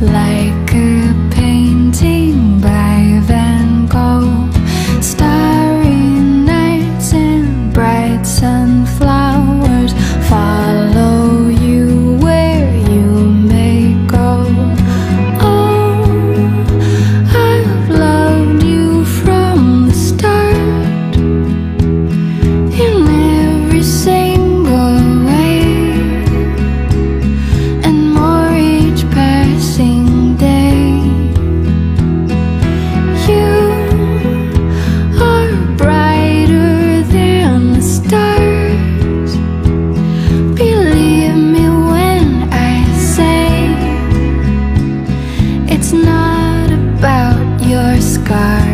like It's not about your scar.